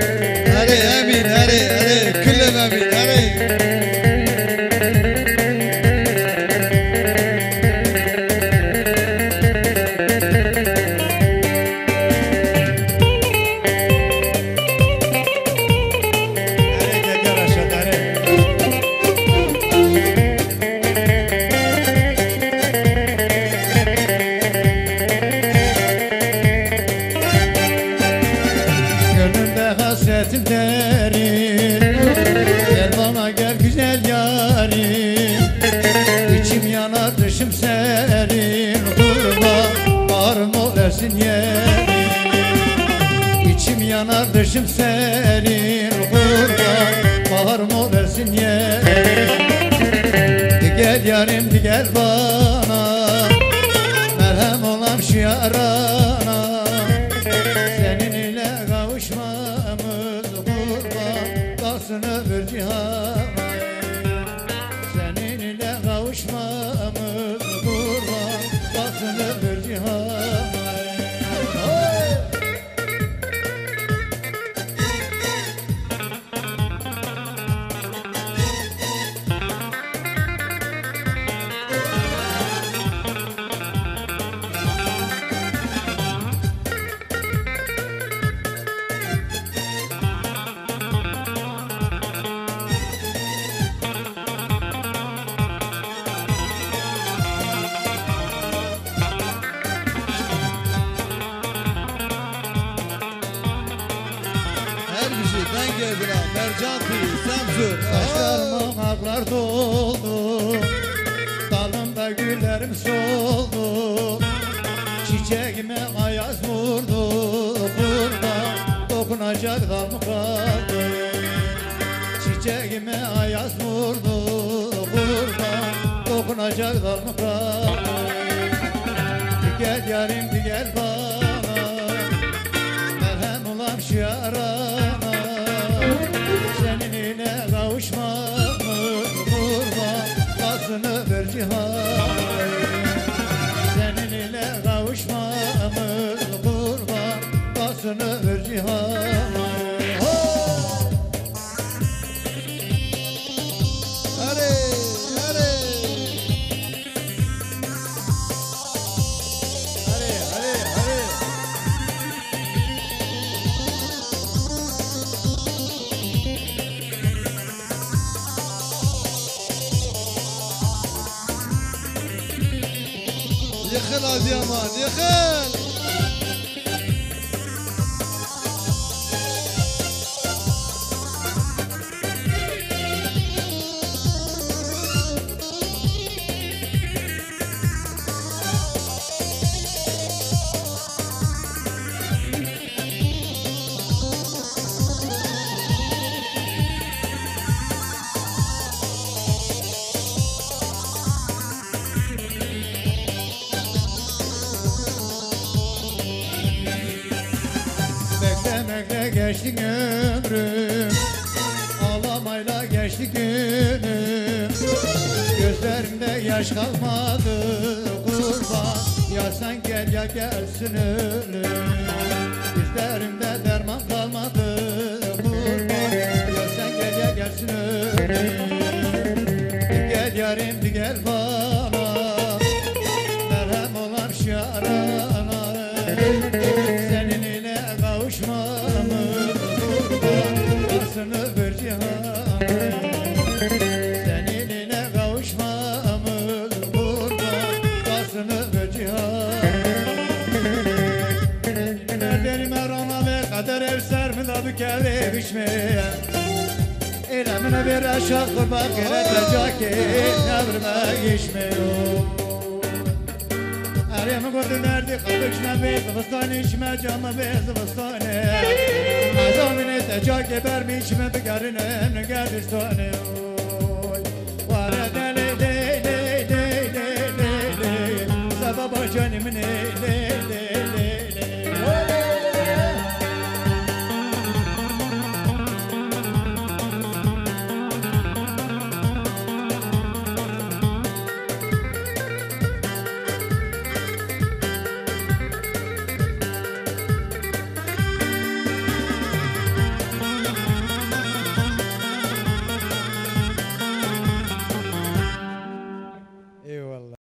Thank hey. you. Hasretin derin. Gel bana gel güzel yarim. İçim yanar dışım serin. Kurban bağrım olasın yerim. İçim yanar dışım serin. Kurban bağrım olasın yerim. Gel yarim gel bana. Merhem olam şu yarana Her bir şeyden geldiler. Mercan TV, Samsun. Saçlarıma aklar doldu. Dalımda güllerim soldu. Çiçeğime ayaz vurdu. Kurban dokunacak dal mı kaldı. Çiçeğime ayaz vurdu. Kurban dokunacak dal mı kaldı Gel yarim gel bana. Merhem olam şu yarana يا خل عبد يا خل geçti ömrüm Ağlamayla geçti günüm. Gözlerimde yaş kalmadı kurban. Ya sen gel ya gelsin ölüm. Gözlerimde derman kalmadı kurban. Ya sen gel ya gelsin ölüm. Gel yarim gel bana. Merhem olan şu İlemine bir aşağı kurban gelecek ki Nevrime geçmiyor. Arayamı gördü nerede kaldıkşına be Zıvıstane içime camı be zıvıstane. Azamın etecek geber mi içime bir garın Vare dele le le le le le le Sababa canımın le